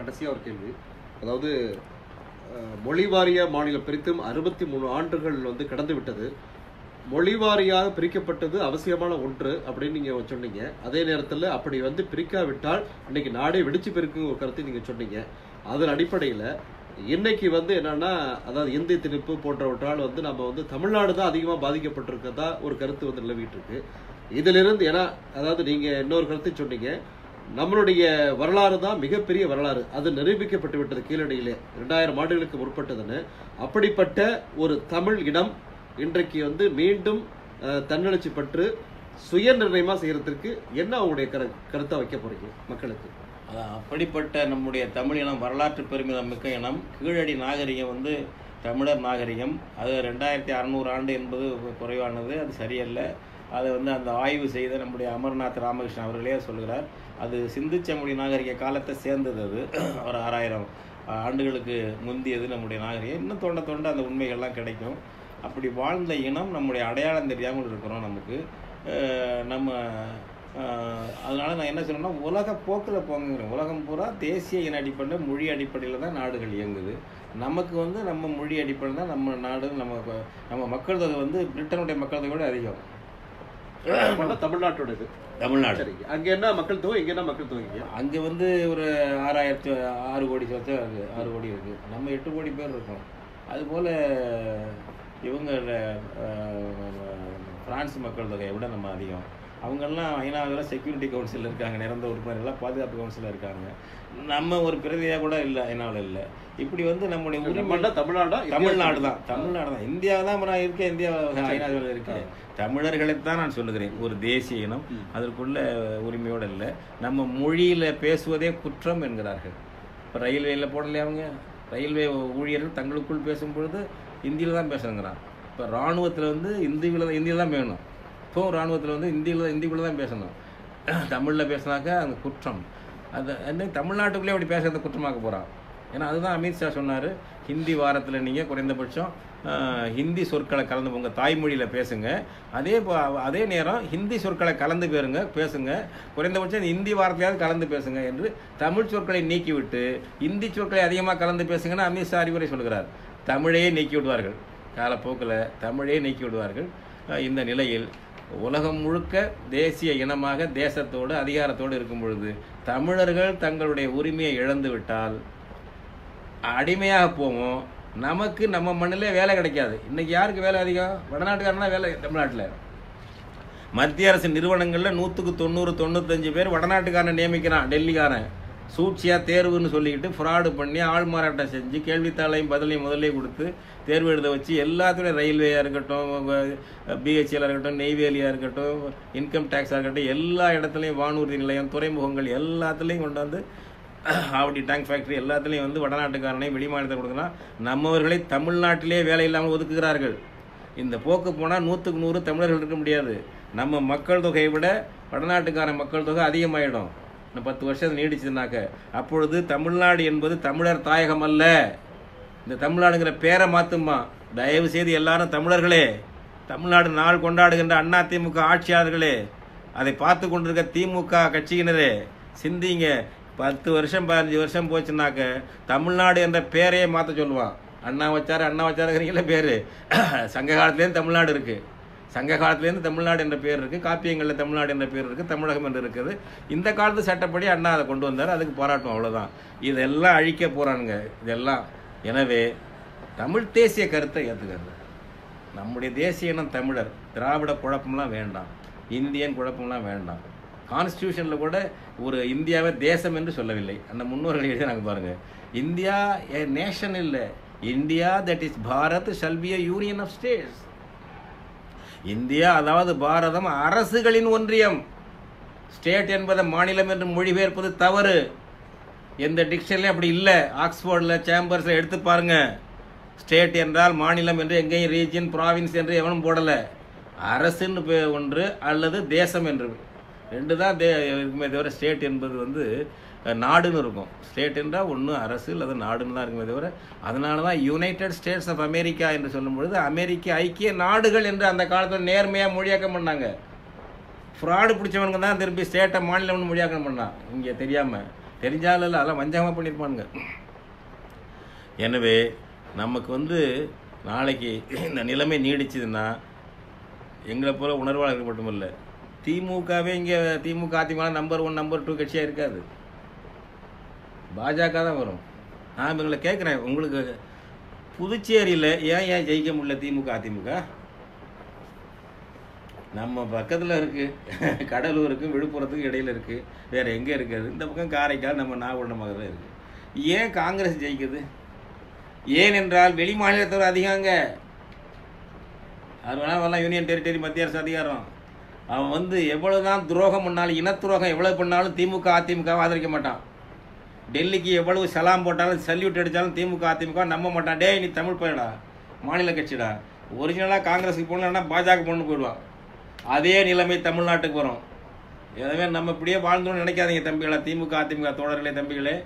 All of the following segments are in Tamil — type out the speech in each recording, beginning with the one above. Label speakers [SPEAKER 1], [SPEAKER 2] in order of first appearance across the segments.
[SPEAKER 1] கடைசியாக ஒரு கேள்வி. அதாவது மொழிவாரிய மாநிலம் பிரித்தும் அறுபத்தி மூணு ஆண்டுகள் வந்து கடந்து விட்டது மொழிவாரியாக பிரிக்கப்பட்டது அவசியமான ஒன்று அப்படின்னு நீங்கள் சொன்னீங்க. அதே நேரத்தில் அப்படி வந்து பிரிக்காவிட்டால் இன்னைக்கு நாடே வெடிச்சு பெருக்குங்க ஒரு கருத்தை நீங்கள் சொன்னீங்க. அதன் அடிப்படையில் இன்னைக்கு வந்து என்னன்னா அதாவது இந்தி திணிப்பு போன்றவற்றால் வந்து நம்ம வந்து தமிழ்நாடு தான் அதிகமாக பாதிக்கப்பட்டிருக்கதா ஒரு கருத்து வந்து நிலவிட்டு இருக்கு. இதிலிருந்து ஏன்னா அதாவது நீங்கள் இன்னொரு கருத்து சொன்னீங்க. நம்மளுடைய வரலாறு தான் மிகப்பெரிய வரலாறு. அது நிரூபிக்கப்பட்டு விட்டது கீழடியிலே. ரெண்டாயிரம் ஆண்டுகளுக்கு முற்பட்டதுன்னு. அப்படிப்பட்ட ஒரு தமிழ் இடம் இன்றைக்கு வந்து மீண்டும் தன்னெழுச்சி பற்று சுய நிர்ணயமா செய்யறதுக்கு என்ன அவங்களுடைய கரு கருத்தை வைக்க போறீங்க மக்களுக்கு?
[SPEAKER 2] அதான் அப்படிப்பட்ட நம்முடைய தமிழ் இனம் வரலாற்று பெருமிதம் மிக்க இனம் கீழடி நாகரிகம் வந்து தமிழர் நாகரிகம். அது ரெண்டாயிரத்தி அறநூறு ஆண்டு என்பது குறைவானது அது சரியல்ல. அதை வந்து அந்த ஆய்வு செய்த நம்முடைய அமர்நாத் ராமகிருஷ்ணன் அவர்களே சொல்கிறார். அது சிந்துச்சமொழி நாகரிக காலத்தை சேர்ந்தது அது. ஒரு ஆறாயிரம் ஆண்டுகளுக்கு முந்தியது நம்முடைய நாகரிகம். இன்னும் தோண்ட தோண்ட அந்த உண்மைகள்லாம் கிடைக்கும். அப்படி வாழ்ந்த இனம் நம்முடைய அடையாளம் தெரியாமல் இருக்கிறோம் நமக்கு. நம்ம அதனால் நான் என்ன சொல்லணும்னா உலக போக்கில் போங்கிறேன் உலகம் பூரா தேசிய இன அடிப்படையில் மொழி அடிப்படையில் தான் நாடுகள் இயங்குது. நமக்கு வந்து நம்ம மொழி அடிப்படையில் தான் நம்ம நாடு நம்ம நம்ம மக்கள் தொகை வந்து பிரிட்டனுடைய மக்கள் தொகை விட அதிகம்.
[SPEAKER 1] தமிழ்நாட்டோட இது
[SPEAKER 2] தமிழ்நாடு.
[SPEAKER 1] சரிங்க அங்க என்ன மக்கள் தொகை இங்க என்ன மக்கள் தொகைங்க
[SPEAKER 2] அங்கே வந்து ஒரு ஆறாயிரத்து ஆறு கோடி சொத்து இருக்கு ஆறு கோடி இருக்கு. நம்ம எட்டு கோடி பேர் இருக்கோம். அதுபோல் இவங்க அஹ், பிரான்ஸ் மக்கள் தொகையை விட நம்ம அதிகம். அவங்கெல்லாம் ஐநாவில் செக்யூரிட்டி கவுன்சில் இருக்காங்க நிரந்தர உறுப்பினர்கள்லாம் பாதுகாப்பு கவுன்சிலில் இருக்காங்க. நம்ம ஒரு பிரதியாக கூட இல்லை ஐநாவில் இல்லை. இப்படி வந்து நம்முடைய உரிமை
[SPEAKER 1] தமிழ்நாடா
[SPEAKER 2] தமிழ்நாடு தான் தமிழ்நாடு தான். இந்தியா தான் நான் இருக்கேன் இந்தியா ஐநாவில் இருக்கேன் தமிழர்களைத்தான் நான் சொல்லுகிறேன் ஒரு தேசிய இனம் அதற்குள்ள உரிமையோடு இல்லை. நம்ம மொழியில் பேசுவதே குற்றம் என்கிறார்கள். இப்போ ரயில்வேயில் போடலையா அவங்க? ரயில்வே ஊழியர்கள் தங்களுக்குள் பேசும் பொழுது ஹிந்தியில் தான் பேசணுங்கிறான் இப்போ இராணுவத்தில் வந்து இந்தியில் தான் இந்தியில் தான் பேசணும் இப்போவும் இராணுவத்தில் வந்து இந்தியில் இந்திக்குள்ளே தான் பேசணும். தமிழில் பேசினாக்கா அந்த குற்றம். அது என்ன தமிழ்நாட்டுக்குள்ளே அப்படி பேசுகிறத குற்றமாக்க போகிறான் ஏன்னா அதுதான் அமித்ஷா சொன்னார் ஹிந்தி வாரத்தில் நீங்கள் குறைந்தபட்சம் ஹிந்தி சொற்களை கலந்து உங்கள் தாய்மொழியில் பேசுங்க. அதே அதே நேரம் ஹிந்தி சொற்களை கலந்து பேருங்க பேசுங்க. குறைந்தபட்சம் ஹிந்தி வாரத்திலையாவது கலந்து பேசுங்க என்று தமிழ் சொற்களை நீக்கிவிட்டு ஹிந்தி சொற்களை அதிகமாக கலந்து பேசுங்கன்னு அமித்ஷா அறிவுரை சொல்கிறார். தமிழையே நீக்கி விடுவார்கள் காலப்போக்கில் தமிழையே நீக்கி விடுவார்கள் இந்த நிலையில் உலகம் முழுக்க தேசிய இனமாக தேசத்தோடு அதிகாரத்தோடு இருக்கும் பொழுது தமிழர்கள் தங்களுடைய உரிமையை இழந்து விட்டால் அடிமையாக போவோம். நமக்கு நம்ம மண்ணிலே வேலை கிடைக்காது. இன்னைக்கு யாருக்கு வேலை அதிகம்? வடநாட்டுக்காரனா வேலை தமிழ்நாட்டில். மத்திய அரசு நிறுவனங்களில் நூற்றுக்கு தொண்ணூறு தொண்ணூத்தஞ்சு பேர் வடநாட்டுக்காரன் நியமிக்கிறான் டெல்லிக்காரன். சூழ்ச்சியாக தேர்வுன்னு சொல்லிக்கிட்டு ஃப்ராடு பண்ணி ஆள் மாறாட்டம் செஞ்சு கேள்வித்தாளையும் பதிலையும் முதலே கொடுத்து தேர்வு எழுத வச்சு எல்லாத்துலேயும் ரயில்வேயாக இருக்கட்டும் பிஹெச்எல்லாக இருக்கட்டும் நெய்வேலியாக இருக்கட்டும் இன்கம் டேக்ஸாக இருக்கட்டும் எல்லா இடத்துலையும் வானூர்தி நிலையம் துறைமுகங்கள் எல்லாத்துலேயும் கொண்டு வந்து ஆவடி டேங்க் ஃபேக்டரி எல்லாத்துலேயும் வந்து வடநாட்டுக்காரனை வெளிமாநிலத்தை கொடுக்கலாம் நம்மவர்களை தமிழ்நாட்டிலே வேலை இல்லாமல் ஒதுக்குகிறார்கள். இந்த போக்கு போனால் நூற்றுக்கு நூறு தமிழர்கள் இருக்க முடியாது. நம்ம மக்கள் தொகையை விட வடநாட்டுக்கார மக்கள் தொகை அதிகமாயிடும். இன்னும் பத்து வருஷம் நீடிச்சதுனாக்க அப்பொழுது தமிழ்நாடு என்பது தமிழர் தாயகம் அல்ல இந்த தமிழ்நாடுங்கிற பேரை மாற்றுமா தயவு செய்து எல்லாரும் தமிழர்களே தமிழ்நாடு நாள் கொண்டாடுகின்ற அண்ணா திமுக ஆட்சியாளர்களே அதை பார்த்து கொண்டிருக்க திமுக கட்சியினரே சிந்திங்க. பத்து வருஷம் பதினஞ்சு வருஷம் போச்சுனாக்க தமிழ்நாடு என்ற பேரையே மாற்ற சொல்லுவான். அண்ணா வச்சார் அண்ணா வச்சாருங்கிறீங்கள பேர். சங்க காலத்துலேருந்து தமிழ்நாடு இருக்குது சங்க காலத்துலேருந்து தமிழ்நாடு என்ற பேர் இருக்குது காப்பியங்களில் தமிழ்நாடு என்ற பேர் இருக்குது தமிழகம் என்று இருக்குது. இந்த காலத்து சட்டப்படி அண்ணா அதை கொண்டு வந்தார். அதுக்கு போராட்டம் அவ்வளோதான் இதெல்லாம் அழிக்க போகிறானுங்க இதெல்லாம் எனவே தமிழ் தேசிய கருத்தை ஏற்றுக்கிறது நம்முடைய தேசிய இனம் தமிழர். திராவிட குழப்பம்லாம் வேண்டாம். இந்தியன் குழப்பம்லாம் வேண்டாம். கான்ஸ்டியூஷனில் கூட ஒரு இந்தியாவை தேசம் என்று சொல்லவில்லை. அந்த முன்னோர்கள் எனக்கு பாருங்கள் இந்தியா ஏ நேஷன் இல்லை. India that is Bharat shall be union of states India அதாவது பாரதம் அரசுகளின் ஒன்றியம். ஸ்டேட் என்பதை மாநிலம் என்று மொழிபெயர்ப்பது தவறு. எந்த டிக்ஷனரியும் அப்படி இல்லை. ஆக்ஸ்போர்டில் சேம்பர்ஸில் எடுத்து பாருங்கள் ஸ்டேட் என்றால் மாநிலம் என்று எங்கேயும் ரீஜியன் ப்ராவின்ஸ் என்று எவனும் போடலை. அரசுன்னு பே- ஒன்று அல்லது தேசம் என்று. ரெண்டு தான் தே இருக்குமே தவிர ஸ்டேட் என்பது வந்து நாடுன்னு இருக்கும். ஸ்டேட் என்றால் ஒன்று அரசு அல்லது நாடுன்னு தான் இருக்குமே தவிர அதனால தான் யுனைடெட் ஸ்டேட்ஸ் ஆஃப் அமெரிக்கா என்று சொல்லும் பொழுது அமெரிக்க ஐக்கிய நாடுகள் என்று அந்த காலத்தில் நேர்மையாக மொழியாக்கம் பண்ணாங்க. ஃப்ராடு பிடிச்சவனுங்க தான் திருப்பி ஸ்டேட்டை மாநிலம்னு மொழியாக்கம் பண்ணான். இங்கே தெரியாமல் தெரிஞ்சாலும் அதெல்லாம் வஞ்சகமாக பண்ணியிருப்பானுங்க எனவே நமக்கு வந்து நாளைக்கு இந்த நிலைமை நீடிச்சதுன்னா எங்களை போல உணர்வாளர்கள் மட்டுமல்ல திமுகவே இங்கே DMK AIADMK number one number two கட்சியாக இருக்காது. பாஜக தான் வரும். நான் இவங்களை கேட்குறேன் உங்களுக்கு புதுச்சேரியில் ஏன் ஏன் ஜெயிக்க முடியல திமுக அதிமுக? நம்ம பக்கத்தில் இருக்குது கடலூருக்கு விழுப்புரத்துக்கு இடையில் இருக்குது வேறு எங்கே இருக்குது இந்த பக்கம் காரைக்கால் நம்ம நாகப்பட்டினமாக தான் இருக்குது ஏன் காங்கிரஸ் ஜெயிக்குது? ஏன் என்றால் வெளி மாநிலத்தவர் அதிகங்க அது வேணால் வரலாம். யூனியன் டெரிட்டரி மத்திய அரசு அதிகாரம். அவன் வந்து எவ்வளோ தான் துரோகம் பண்ணாலும் இனத்துரோகம் எவ்வளோ பண்ணாலும் திமுக அதிமுகவை ஆதரிக்க மாட்டான். டெல்லிக்கு எவ்வளவு சலாம் போட்டாலும் சல்யூட் அடித்தாலும் திமுக அதிமுக நம்ப மாட்டான். டே நீ தமிழ் போயிடா மாநில கட்சிடா? ஒரிஜினலாக காங்கிரஸுக்கு போகணுன்னா பாஜக பொண்ணு போயிடுவான். அதே நிலைமை தமிழ்நாட்டுக்கு வரும். எனவே நம்ம இப்படியே வாழ்ந்தோம்னு நினைக்காதீங்க தம்பிகளா திமுக அதிமுக தோழர்களே தம்பிகளே.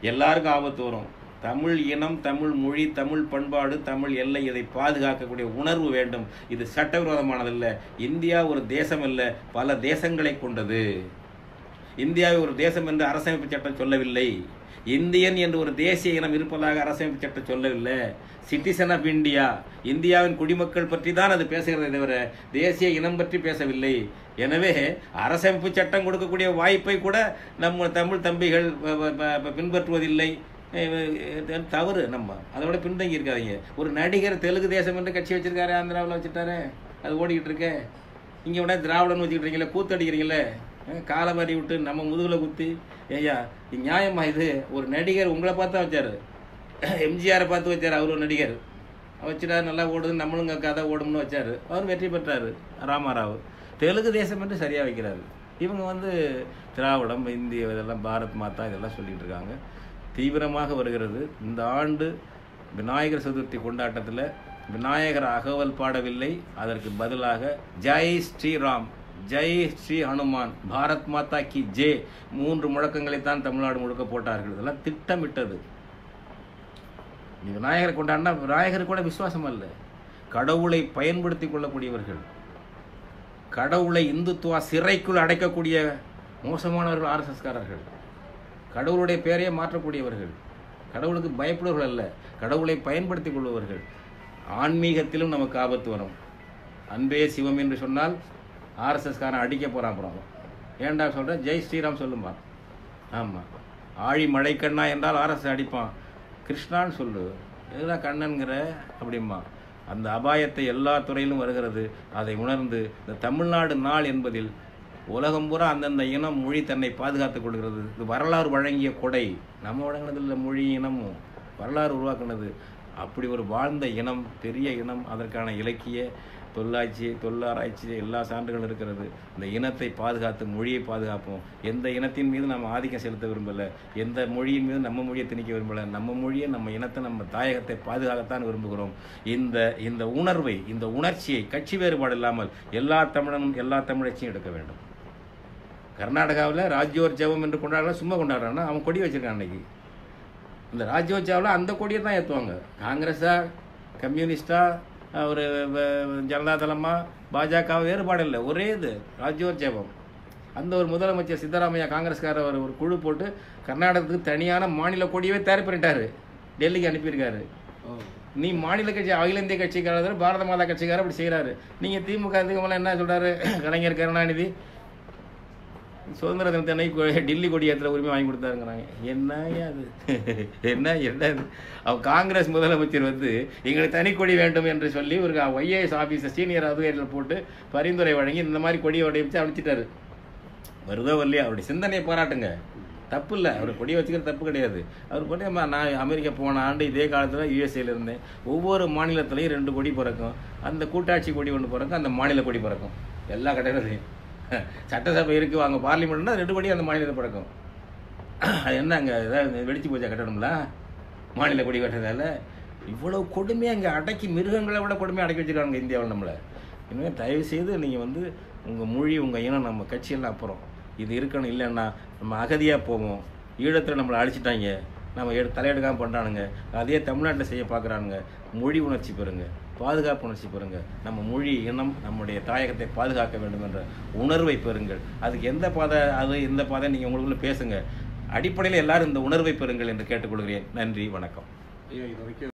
[SPEAKER 2] எல்லாருக்கும் ஆபத்து வரும். தமிழ் இனம் தமிழ் மொழி தமிழ் பண்பாடு தமிழ் எல்லை இதை பாதுகாக்கக்கூடிய உணர்வு வேண்டும். இது சட்டவிரோதமானதல்ல. இந்தியா ஒரு தேசம் அல்ல பல தேசங்களை கொண்டது. இந்தியாவை ஒரு தேசம் என்று அரசமைப்பு சட்டம் சொல்லவில்லை. இந்தியன் என்று ஒரு தேசிய இனம் இருப்பதாக அரசமைப்பு சட்டம் சொல்லவில்லை. சிட்டிசன் ஆஃப் இந்தியா இந்தியாவின் குடிமக்கள் பற்றி தான் அது பேசுகிறதே தவிர தேசிய இனம் பற்றி பேசவில்லை. எனவே அரசமைப்பு சட்டம் கொடுக்கக்கூடிய வாய்ப்பை கூட நம்ம தமிழ் தம்பிகள் பின்பற்றுவதில்லை. தவறு நம்ம. அதோட பின்தங்கி இருக்காதீங்க ஒரு நடிகர் தெலுங்கு தேசம் என்று கட்சி வச்சிருக்காரு ஆந்திராவில் வச்சுட்டாரு. அது ஓடிக்கிட்டு இருக்கு. இங்கே விட திராவிடன்னு வச்சுக்கிட்டீங்களே கூத்தடிக்கிறீங்களே காலவாரி விட்டு நம்ம முதுகில் குத்தி ஐயா நியாயமா இது? ஒரு நடிகர் உங்களை பார்த்தா வச்சார். எம்ஜிஆரை பார்த்து வச்சார் அவர் ஒரு நடிகர். வச்சுட்டாரு நல்லா ஓடுது நம்மளும் கதை ஓடும்னு வச்சார். அவர் வெற்றி பெற்றார் ராமாராவ். தெலுங்கு தேசம் என்று சரியாக வைக்கிறாரு. இவங்க வந்து திராவிடம் இந்திய இதெல்லாம் பாரத் மாதா இதெல்லாம் சொல்லிகிட்டு இருக்காங்க. தீவிரமாக வருகிறது. இந்த ஆண்டு விநாயகர் சதுர்த்தி கொண்டாட்டத்தில் விநாயகர் அகவல் பாடவில்லை. அதற்கு பதிலாக ஜெய் ஸ்ரீராம். ஜெய் ஸ்ரீ ஹனுமான். பாரத் மாதா கி ஜே மூன்று முழக்கங்களைத்தான் தமிழ்நாடு முழுக்க போட்டார்கள். இதெல்லாம் திட்டமிட்டது. நீங்கள் விநாயகரை கொண்டாடினா விநாயகர் கூட விசுவாசம் அல்ல. கடவுளை பயன்படுத்தி கொள்ளக்கூடியவர்கள். கடவுளை இந்துத்துவா சிறைக்குள் அடைக்கக்கூடிய மோசமானவர்கள் ஆர்எஸ்எஸ்காரர்கள் கடவுளுடைய பெயரையே மாற்றக்கூடியவர்கள். கடவுளுக்கு பயப்படுவர்கள் அல்ல. கடவுளை பயன்படுத்தி கொள்பவர்கள். ஆன்மீகத்திலும் நமக்கு ஆபத்து வரும். அன்பே சிவம் என்று சொன்னால் ஆர்எஸ்எஸ்காரன் அடிக்க போகிறான் அப்புறம் ஏன்டா சொல்கிறேன் ஜெய் ஸ்ரீராம் சொல்லும்பா. ஆமாம் ஆழி மழைக்கண்ணா என்றால் ஆர்எஸ் அடிப்பான். கிருஷ்ணான்னு சொல்லு. எதுனா கண்ணன்கிற? அப்படிம்மா அந்த அபாயத்தை எல்லா துறையிலும் வருகிறது. அதை உணர்ந்து இந்த தமிழ்நாடு நாள் என்பதில் உலகம் பூரா அந்தந்த இனம் மொழி தன்னை பாதுகாத்துக் கொள்கிறது. இது வரலாறு வழங்கிய கொடை. நம்ம வழங்கினதில்ல மொழி இனமும். வரலாறு உருவாக்குனது. அப்படி ஒரு வாழ்ந்த இனம் பெரிய இனம் அதற்கான இலக்கிய தொல்லாட்சி தொல்லாராய்ச்சி எல்லா சான்றுகளும் இருக்கிறது. இந்த இனத்தை பாதுகாத்து மொழியை பாதுகாப்போம். எந்த இனத்தின் மீது நம்ம ஆதிக்கம் செலுத்த விரும்பலை. எந்த மொழியின் மீது நம்ம மொழியை திணிக்க விரும்பலை. நம்ம மொழியை நம்ம இனத்தை நம்ம தாயகத்தை பாதுகாக்கத்தான் விரும்புகிறோம். இந்த இந்த உணர்வை இந்த உணர்ச்சியை கட்சி வேறுபாடு இல்லாமல் எல்லா தமிழனும் எல்லா தமிழச்சியும் எடுக்க வேண்டும். கர்நாடகாவில் ராஜ்யோற்சவம் என்று கொண்டாடுறாங்க சும்மா கொண்டாடுறாங்கன்னா அவன் கொடி வச்சிருக்கான் அன்னைக்கு. இந்த ராஜ்யோற்சவில் அந்த கொடியை தான் ஏற்றுவாங்க காங்கிரஸா கம்யூனிஸ்டா ஒரு வ- ஜனதாதளமா பாஜக வேறுபாடு இல்லை. ஒரே இது ராஜ்யோற்சவம் அந்த ஒரு முதலமைச்சர் சித்தராமையா காங்கிரஸ்காரர் ஒரு ஒரு குழு போட்டு கர்நாடகத்துக்கு தனியான மாநில கொடியவே தயார் பண்ணிட்டாரு. டெல்லிக்கு அனுப்பியிருக்காரு. நீ மாநில கட்சி அகில இந்திய கட்சிக்காரர் பாரத மாதா கட்சிக்காரர் அப்படி செய்கிறாரு நீங்கள் திமுக இதுக்கெல்லாம் என்ன சொல்றாரு? கலைஞர் கருணாநிதி சுதந்திர தினத்தை அன்னைக்கு கொ- டெல்லி கொடி ஏற்றுற உரிமை வாங்கி கொடுத்தாருங்கிறாங்க. என்னய்யா அது? என்ன என்ன அவர் காங்கிரஸ் முதலமைச்சர் வந்து எங்களுக்கு தனி கொடி வேண்டும் என்று சொல்லி ஒரு ஒய்ஏஎஸ் ஆஃபீஸர் சீனியர் அதிகாரியில் போட்டு பரிந்துரை வழங்கி இந்த மாதிரி கொடியை வடிவமைச்சு அழிச்சிட்டாரு வருதோ இல்லையா அவருடைய சிந்தனையை பாராட்டுங்க. தப்பு இல்லை. அவர் கொடி வச்சுக்கிற தப்பு கிடையாது. அவர் கொடி நான் அமெரிக்கா போன ஆண்டு இதே காலத்தில் யூஎஸ்ஏல இருந்தேன். ஒவ்வொரு மாநிலத்திலையும் ரெண்டு கொடி பிறக்கும். அந்த கூட்டாட்சி கொடி ஒன்று பிறக்கும் அந்த மாநில கொடி பிறக்கும். எல்லா கடையிலையும் சட்டசபை இருக்குது அங்கே பார்லிமெண்ட்னா ரெண்டு படி அந்த மாநிலத்தை பிறக்கும். அது என்ன அங்கே ஏதாவது வெடிச்சு போச்சா கட்டணும்ல? மாநில கொடி கட்டுறதால. இவ்வளோ கொடுமையாக இங்கே அடக்கி மிருகங்களை விட கொடுமையாக அடக்கி வச்சுருக்காங்க இந்தியாவில் நம்மளை. இனிமேல் தயவு செய்து நீங்கள் வந்து உங்கள் மொழி உங்கள் இனம் நம்ம கட்சியெல்லாம் அப்புறம். இது இருக்கணும் இல்லைன்னா நம்ம அகதியாக போவோம். ஈழத்தில் நம்மளை அழிச்சிட்டாங்க. நம்ம எடு தலையெடுக்காமல் பண்ணுறானுங்க அதே தமிழ்நாட்டில் செய்ய பார்க்குறானுங்க மொழி உணர்ச்சி பெறுங்க. பாதுகாப்பு உணர்ச்சி பெறுங்கள் நம்ம மொழி இனம் நம்முடைய தாயகத்தை பாதுகாக்க வேண்டும் என்ற உணர்வை பெறுங்கள். அதுக்கு எந்த பாதை அது எந்த பாதை நீங்கள் உங்களுக்குள்ள பேசுங்க. அடிப்படையில் எல்லாரும் இந்த உணர்வை பெறுங்கள் என்று கேட்டுக்கொள்கிறேன். நன்றி வணக்கம்.
[SPEAKER 1] ஐயோ இது வரைக்கும்